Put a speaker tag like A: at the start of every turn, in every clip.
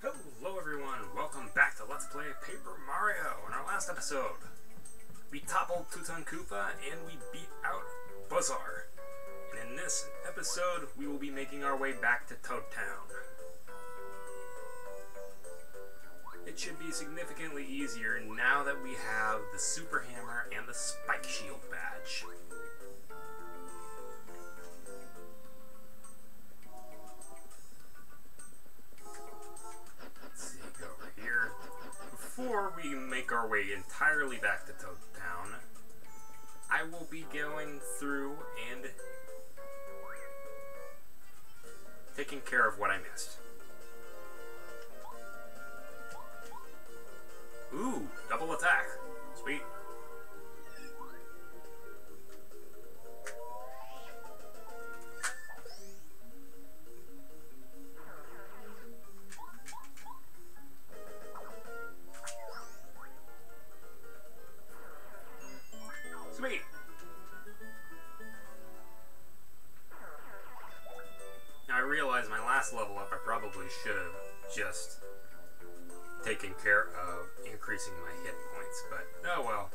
A: Hello everyone, welcome back to Let's Play Paper Mario. In our last episode, we toppled Tutankoopa and we beat out Buzzar. And in this episode, we will be making our way back to Toad Town. It should be significantly easier now that we have the Super Hammer and the Spike Shield badge. Before we make our way entirely back to Toad Town, I will be going through and taking care of what I missed. Ooh, double attack. Sweet. Last level up, I probably should have just taken care of increasing my hit points, but oh well.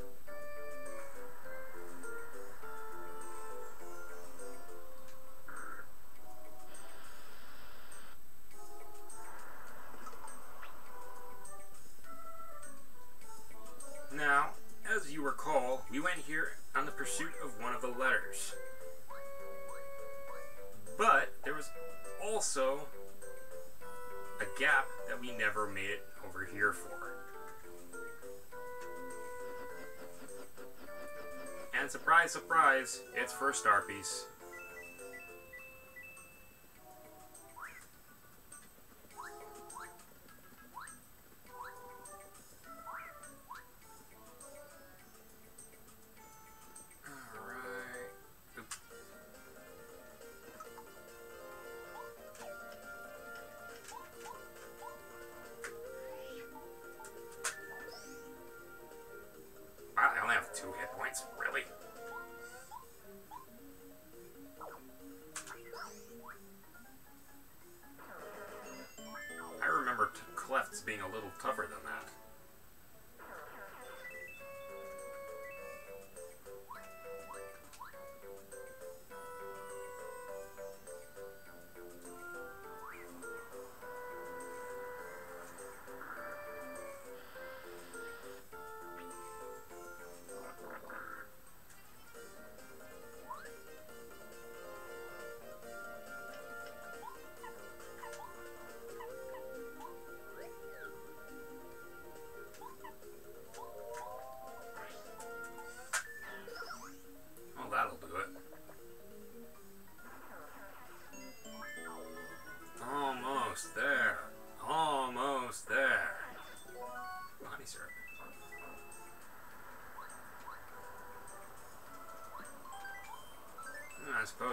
A: For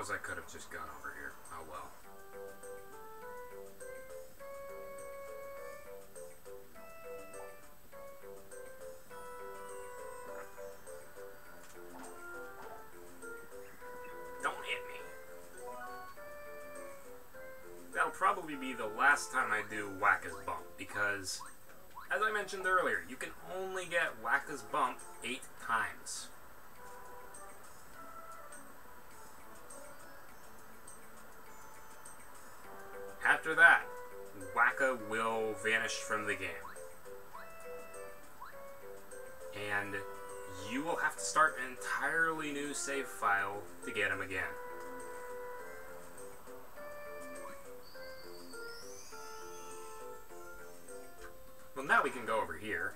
A: suppose I could have just gone over here. Oh well. Don't hit me. That'll probably be the last time I do Whacka's Bump because, as I mentioned earlier, you can only get Whacka's Bump eight times. Will vanish from the game. And you will have to start an entirely new save file to get him again. Well, now we can go over here.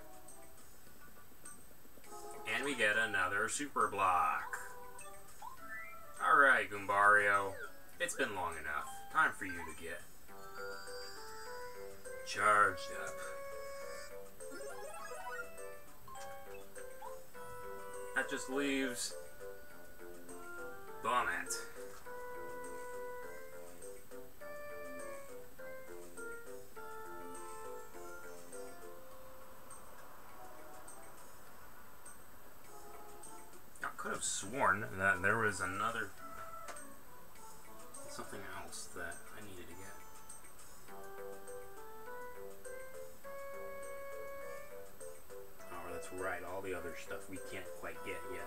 A: And we get another super block. Alright, Goombario. It's been long enough. Time for you to get charged up. That just leaves Bonnet. I could have sworn that there was another something else that I needed other stuff we can't quite get yet.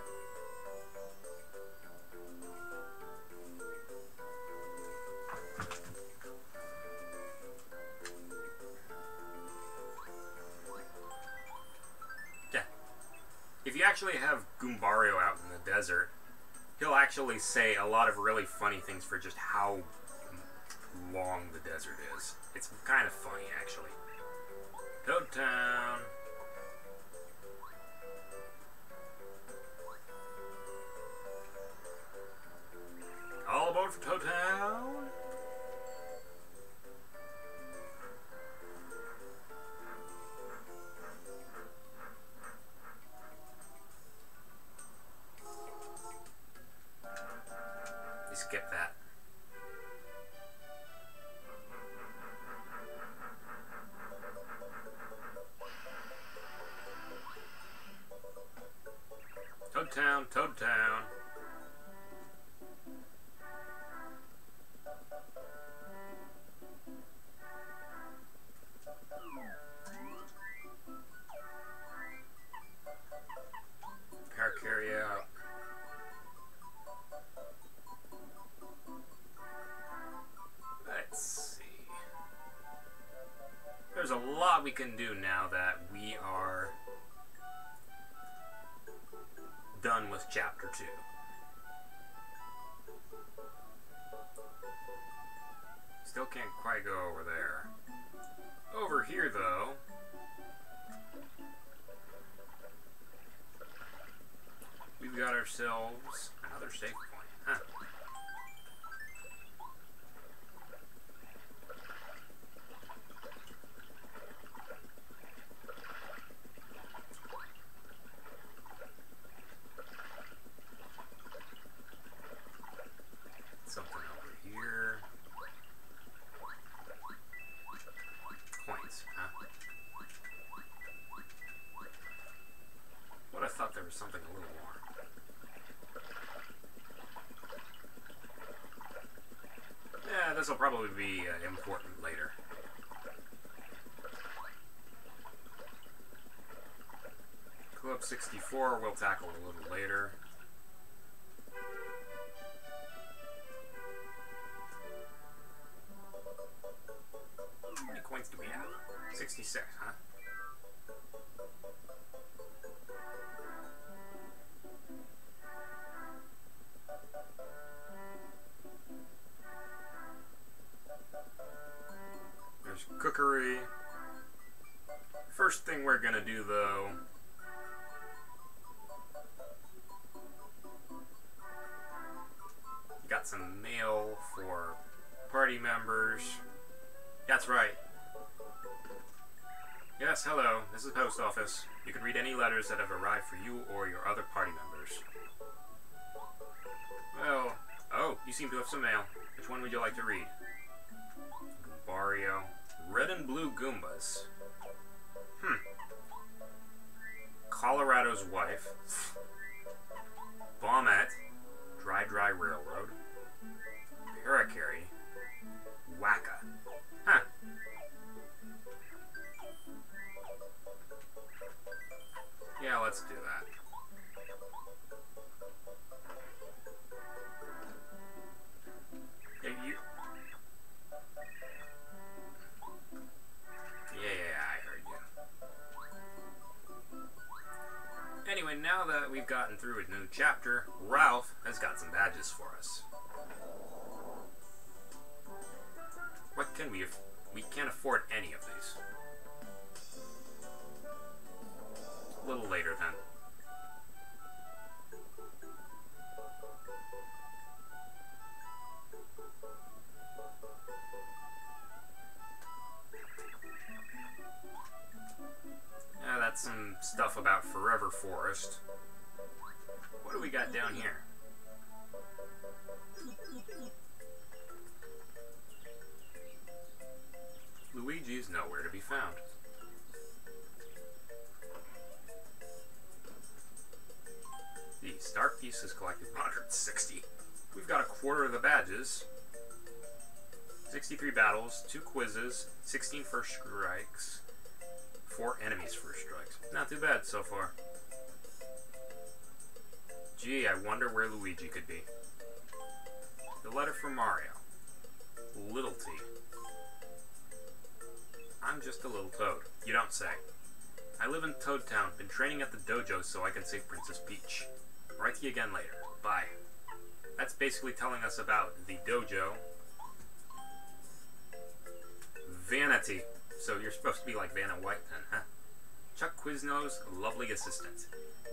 A: Yeah. If you actually have Goombario out in the desert, he'll actually say a lot of really funny things for just how long the desert is. It's kind of funny, actually. Toad Town. For Toad Town. Skip that. Toad Town, Toad Town. Lot we can do now that we are done with chapter 2. Still can't quite go over there. Over here, though. We've got ourselves another save point. Huh. Something over here. Coins, huh? What I thought there was something a little more. Yeah, this will probably be uh, important later. Club 64 we'll tackle a little later. Some mail for party members. That's right. Yes, hello. This is the post office. You can read any letters that have arrived for you or your other party members. Well, oh, you seem to have some mail. Which one would you like to read? Goombario. Red and blue Goombas. Hmm. Kolorado's wife. Bombette. Dry Dry Railroad. Parakarry. Whacka. Huh. Yeah, let's do that. Yeah, you... Yeah, yeah, I heard you. Anyway, now that we've gotten through a new chapter, Rowf has got some badges for us. We... Aff we can't afford any of these. A little later then. Yeah, that's some stuff about Forever Forest. What do we got down here? Luigi's nowhere to be found. The star piece is collected 160. We've got a quarter of the badges. 63 battles, 2 quizzes, 16 first strikes, 4 enemies first strikes. Not too bad so far. Gee, I wonder where Luigi could be. The letter from Mario. Little T. I'm just a little toad. You don't say. I live in Toad Town, been training at the dojo so I can save Princess Peach. Write to you again later. Bye. That's basically telling us about the dojo. Vanity. So you're supposed to be like Vanna White then, huh? Chuck Quizmo's, lovely assistant.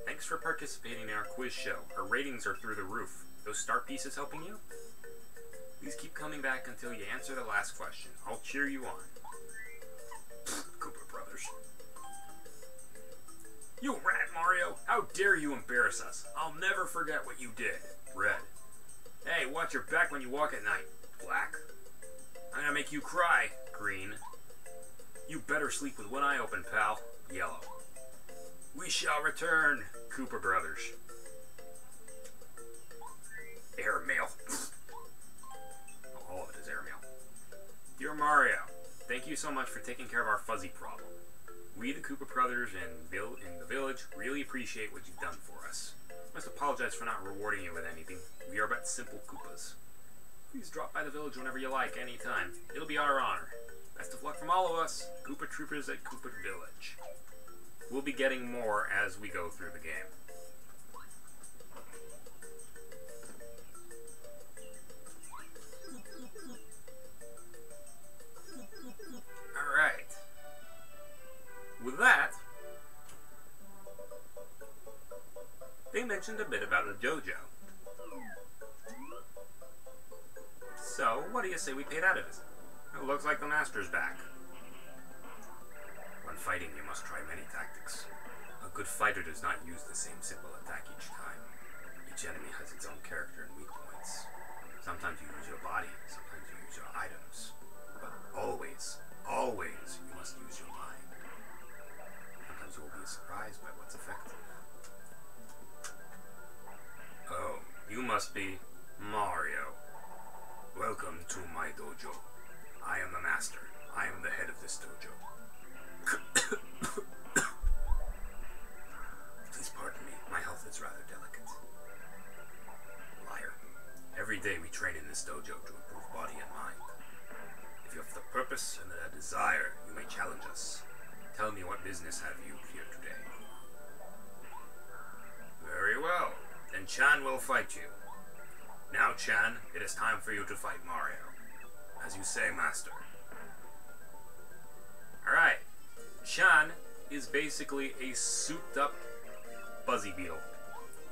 A: Thanks for participating in our quiz show. Our ratings are through the roof. Those star pieces helping you? Please keep coming back until you answer the last question. I'll cheer you on. You rat, Mario! How dare you embarrass us? I'll never forget what you did. Red. Hey, watch your back when you walk at night. Black. I'm gonna make you cry. Green. You better sleep with one eye open, pal. Yellow. We shall return, Koopa Brothers. Airmail. All of it is airmail. Dear Mario, thank you so much for taking care of our fuzzy problem. We, the Koopa Brothers and Bill in the village, really appreciate what you've done for us. Must apologize for not rewarding you with anything. We are but simple Koopas. Please drop by the village whenever you like, anytime. It'll be our honor. Best of luck from all of us, Koopa Troopas at Koopa Village. We'll be getting more as we go through the game. With that, they mentioned a bit about a dojo. So, what do you say we paid out of it? It looks like the master's back. When fighting, you must try many tactics. A good fighter does not use the same simple attack each time. Each enemy has its own character and weak points. Sometimes you use your body, sometimes you use your items. But always, always, be Mario. Welcome to my dojo. I am the master. I am the head of this dojo. Please pardon me. My health is rather delicate. Liar. Every day we train in this dojo to improve body and mind. If you have the purpose and the desire, you may challenge us. Tell me what business have you here today? Very well. Then Chan will fight you. Chan, it is time for you to fight Mario. As you say, Master. Alright. Chan is basically a souped up Buzzy Beetle.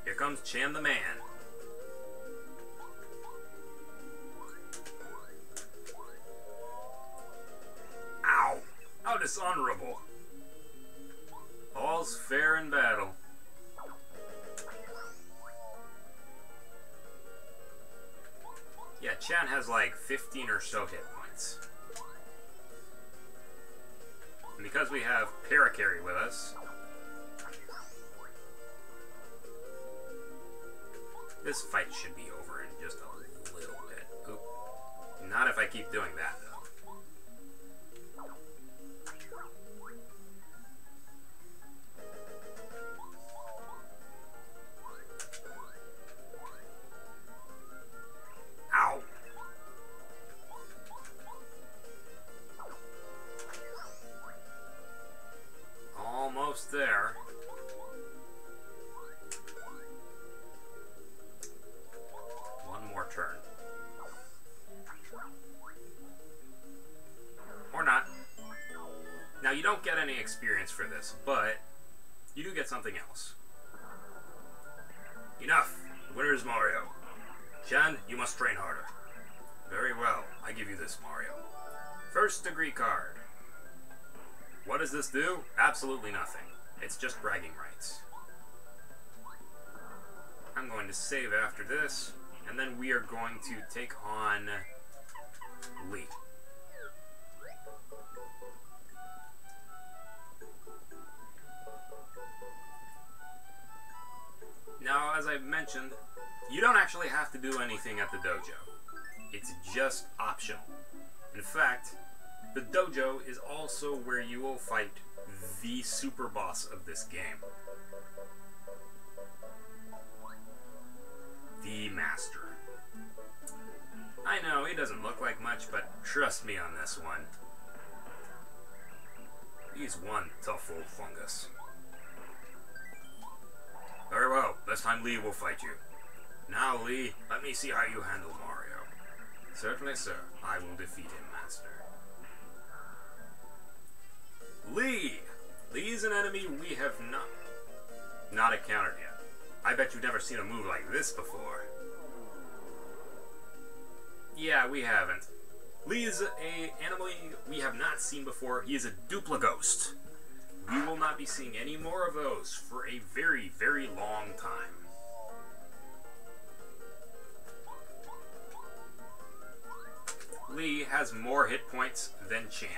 A: Here comes Chan the Man. Ow! How dishonorable! All's fair in battle. Yeah, Chan has like 15 or so hit points. And because we have Parakarry with us, this fight should be over in just a little bit. Oop. Not if I keep doing that, though. Experience for this, but you do get something else. Enough! Winner is Mario. Chan, you must train harder. Very well. I give you this, Mario. First degree card. What does this do? Absolutely nothing. It's just bragging rights. I'm going to save after this, and then we are going to take on Lee. Now, as I mentioned, you don't actually have to do anything at the dojo. It's just optional. In fact, the dojo is also where you will fight the super boss of this game. the Master. I know, he doesn't look like much, but trust me on this one. He's one tough old fungus. This time Lee will fight you. Now, Lee, let me see how you handle Mario. Certainly, sir. I will defeat him, Master. Lee! Lee's an enemy we have not not encountered yet. I bet you've never seen a move like this before. Yeah, we haven't. Lee is a animal we have not seen before. He is a Duplighost. We will not be seeing any more of those for a very, very long time. Lee has more hit points than Chan.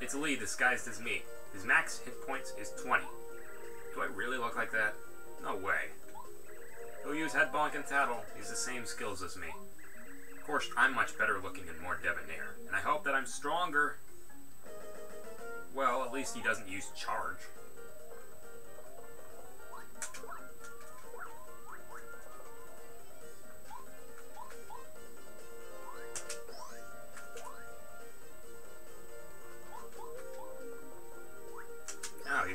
A: It's Lee disguised as me. His max hit points is 20. Do I really look like that? No way. He'll use head bonk and tattle. He's the same skills as me. Of course, I'm much better looking and more debonair, and I hope that I'm stronger. Well, at least he doesn't use charge. Oh, he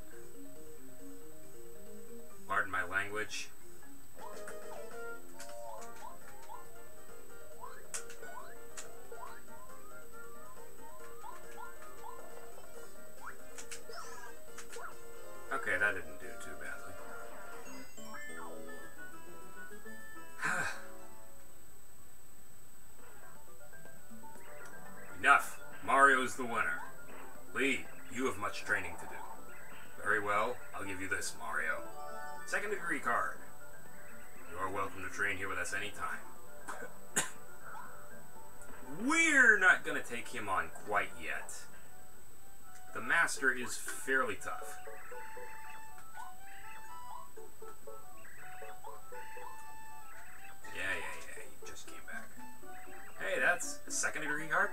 A: language. Okay, that didn't do too badly. Enough. Mario's the winner. Lee, you have much training to do. Very well, I'll give you this, Mario. Second degree card. You are welcome to train here with us anytime. We're not gonna take him on quite yet. The Master is fairly tough. Yeah, yeah, yeah, he just came back. Hey, that's a second degree card?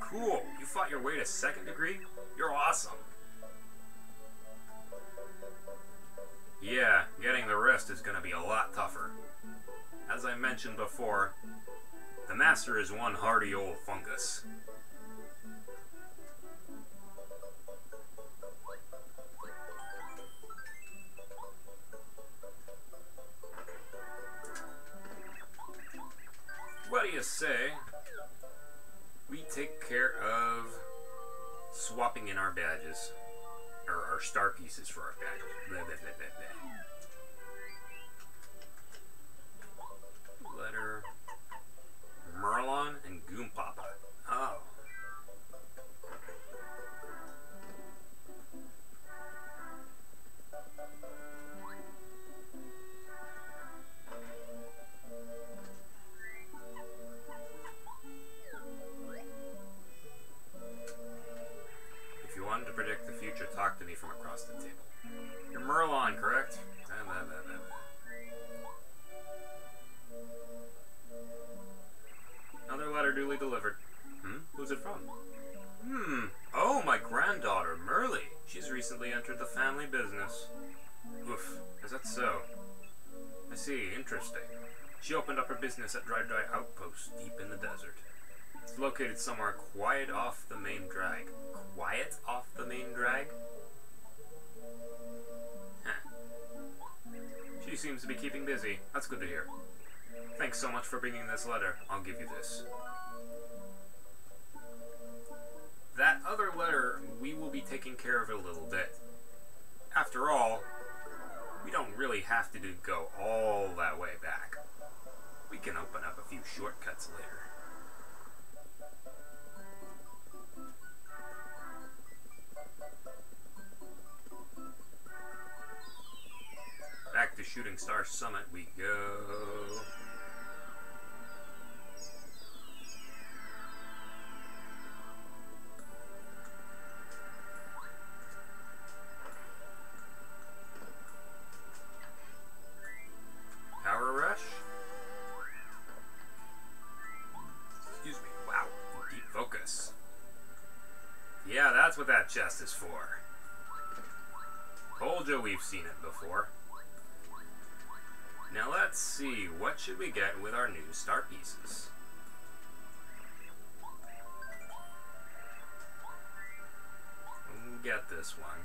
A: Cool, you fought your way to second degree? You're awesome. Yeah, getting the rest is going to be a lot tougher. As I mentioned before, the Master is one hardy old fungus. What do you say? We take care of swapping in our badges. Our star pieces for our badges. Blah, blah, blah, recently entered the family business. Oof. Is that so? I see. Interesting. She opened up her business at Dry Dry Outpost, deep in the desert. It's located somewhere quiet off the main drag. Quiet off the main drag? Huh. She seems to be keeping busy. That's good to hear. Thanks so much for bringing this letter. I'll give you this. That other letter we will be taking care of it a little bit. After all, we don't really have to go all that way back. We can open up a few shortcuts later. Back to Shooting Star Summit we go. Chest is for. Told you we've seen it before. Now let's see, what should we get with our new star pieces? Mm, get this one.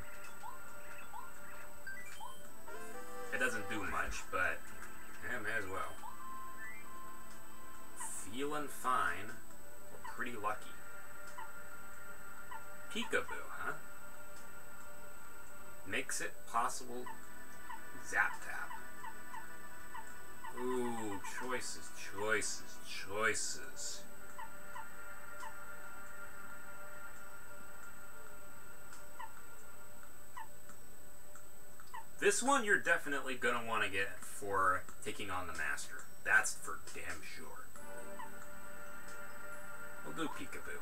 A: It doesn't do much, but yeah, may as well. Feeling fine, pretty lucky. Peekaboo? Makes it possible. Zap tap. Ooh, choices, choices, choices. This one you're definitely gonna want to get for taking on the master. That's for damn sure. We'll do peekaboo.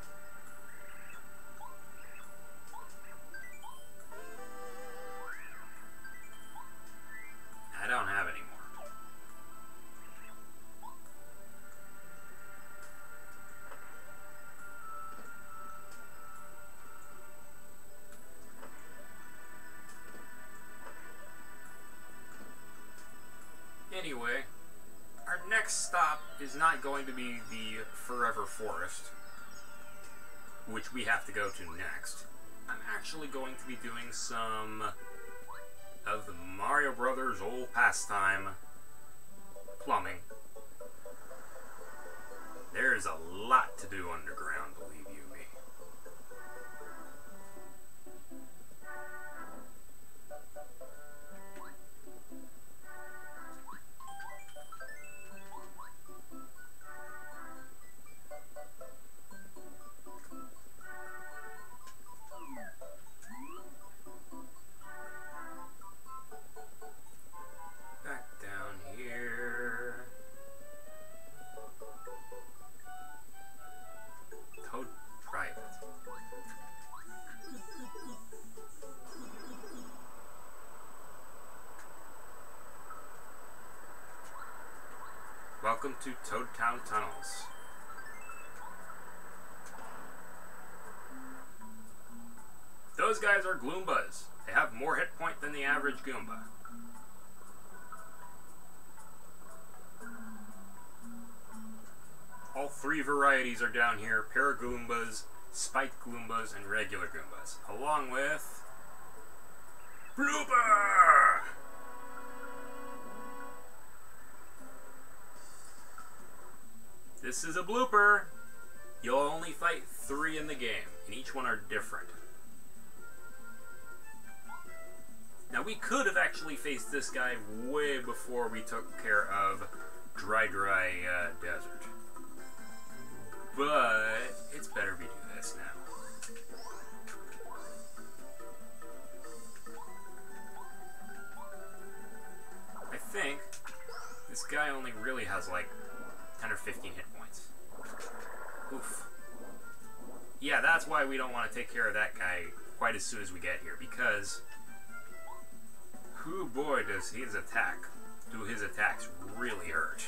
A: Next stop is not going to be the Forever Forest, which we have to go to next. I'm actually going to be doing some of the Mario Brothers old pastime, plumbing. There's a lot to do underground, Welcome to Toad Town Tunnels. Those guys are Gloombas. They have more hit point than the average Goomba. All three varieties are down here Paragoombas, Spiked Gloombas, and regular Goombas, along with. This is a blooper. You'll only fight three in the game, and each one are different. Now, we could have actually faced this guy way before we took care of Dry Dry uh, Desert. But it's better we do this now. I think this guy only really has like 10 or 15 hit points. Oof. Yeah, that's why we don't want to take care of that guy quite as soon as we get here, because who boy does his attack do his attacks really hurt.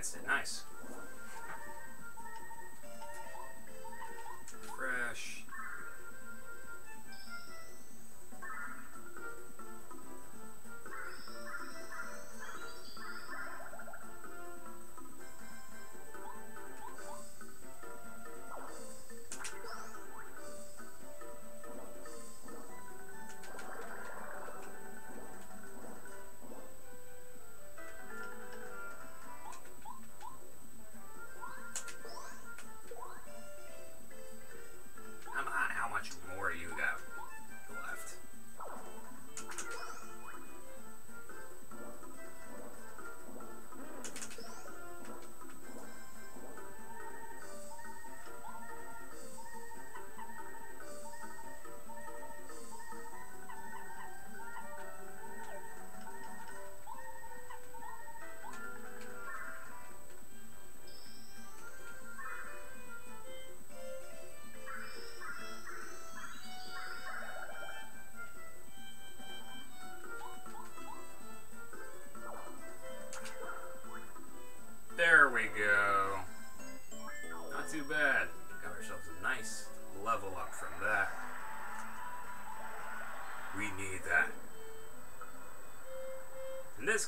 A: Against it. Nice.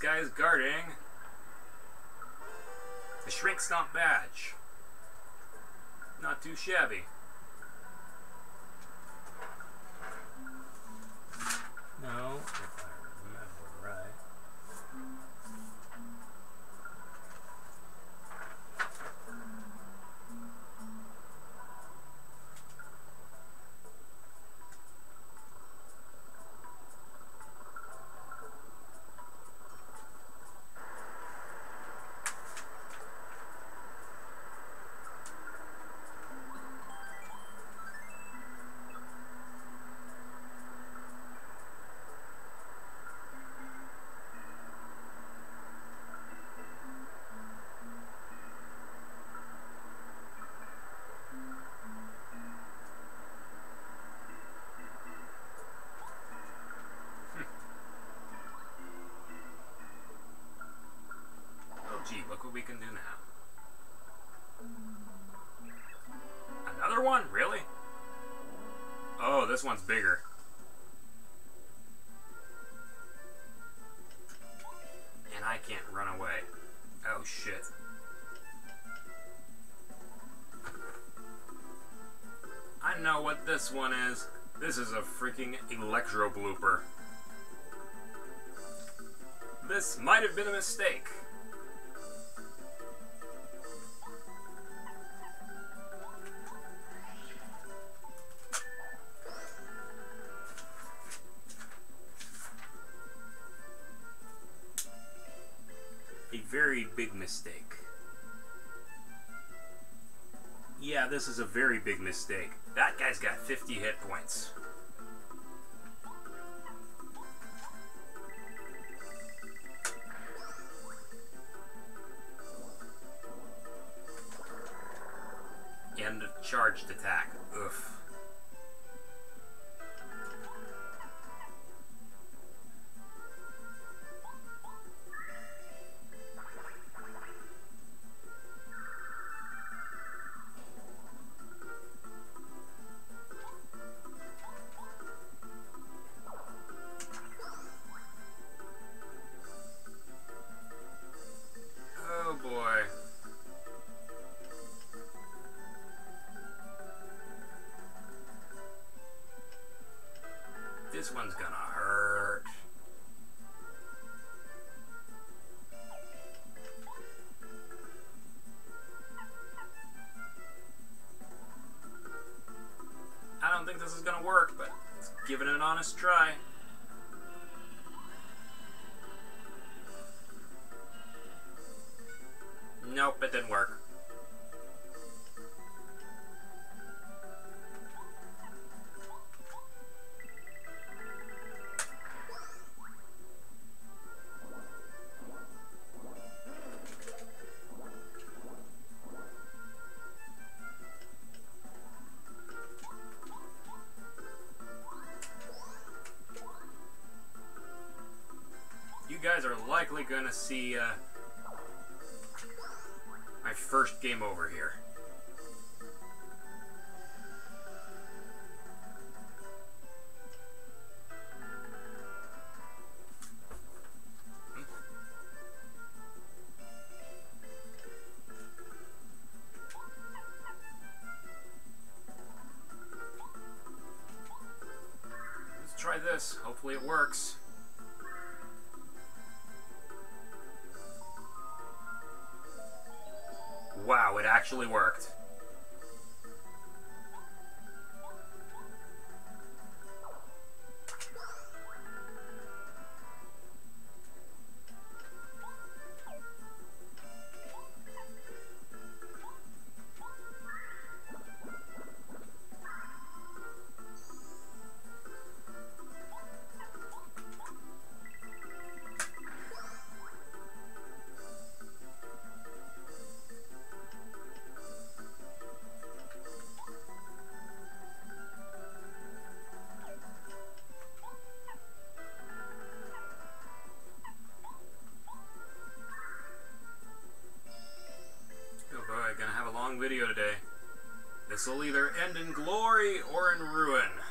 A: This guy is guarding the Shrink Stomp badge. Not too shabby. No, this one's bigger. And I can't run away. Oh shit. I know what this one is. This is a freaking electro blooper. This might have been a mistake. Big mistake. Yeah, this is a very big mistake. That guy's got 50 hit points. End a charged attack. Oof. Honest try. Likely gonna see uh, my first game over here. Will either end in glory or in ruin.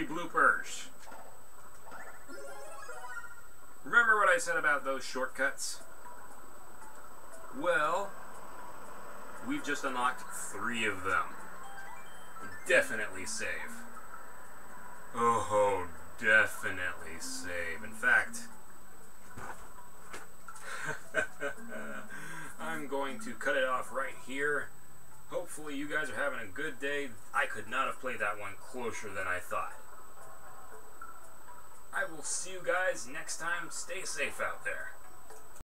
A: Three bloopers. Remember what I said about those shortcuts? Well, we've just unlocked three of them. Definitely save. Oh, definitely save. In fact, I'm going to cut it off right here. Hopefully you guys are having a good day. I could not have played that one closer than I thought. I will see you guys next time. Stay safe out there.